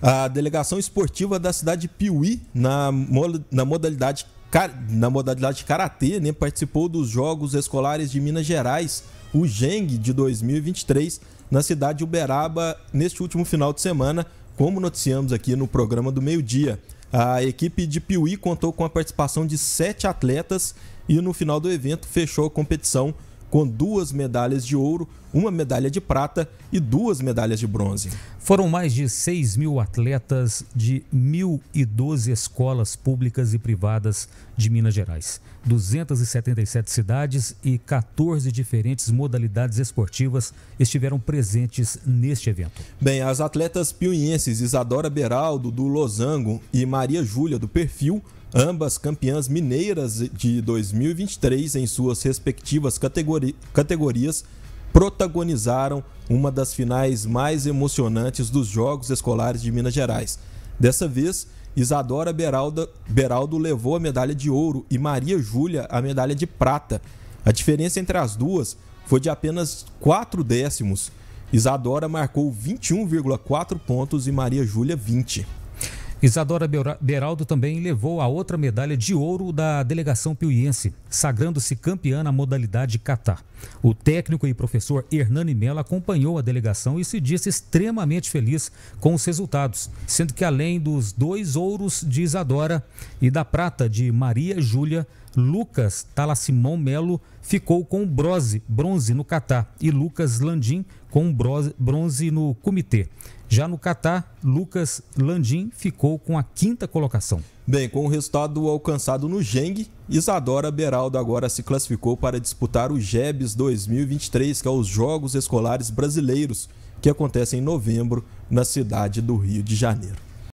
A delegação esportiva da cidade de Piuí, na, na modalidade na modalidade karatê, né, participou dos Jogos Escolares de Minas Gerais, o GENG de 2023, na cidade de Uberaba, neste último final de semana, como noticiamos aqui no programa do meio-dia. A equipe de Piuí contou com a participação de sete atletas e no final do evento fechou a competição com duas medalhas de ouro, uma medalha de prata e duas medalhas de bronze. Foram mais de 6 mil atletas de 1.012 escolas públicas e privadas de Minas Gerais. 277 cidades e 14 diferentes modalidades esportivas estiveram presentes neste evento. Bem, as atletas piuienses Isadora Beraldo, do Losango, e Maria Júlia, do Perfil, ambas campeãs mineiras de 2023 em suas respectivas categori categorias, protagonizaram uma das finais mais emocionantes dos Jogos Escolares de Minas Gerais. Dessa vez, Isadora Beraldo, Beraldo levou a medalha de ouro e Maria Júlia a medalha de prata. A diferença entre as duas foi de apenas 4 décimos. Isadora marcou 21,4 pontos e Maria Júlia 20. Isadora Beraldo também levou a outra medalha de ouro da delegação piuiense, sagrando-se campeã na modalidade kata. O técnico e professor Hernani Mello acompanhou a delegação e se disse extremamente feliz com os resultados, sendo que além dos dois ouros de Isadora e da prata de Maria Júlia, Lucas Talassimão Melo ficou com bronze, bronze no Catar e Lucas Landim com bronze no comitê. Já no Catar, Lucas Landim ficou com a quinta colocação. Bem, com o resultado alcançado no Geng, Isadora Beraldo agora se classificou para disputar o GEBS 2023, que é os Jogos Escolares Brasileiros, que acontecem em novembro na cidade do Rio de Janeiro.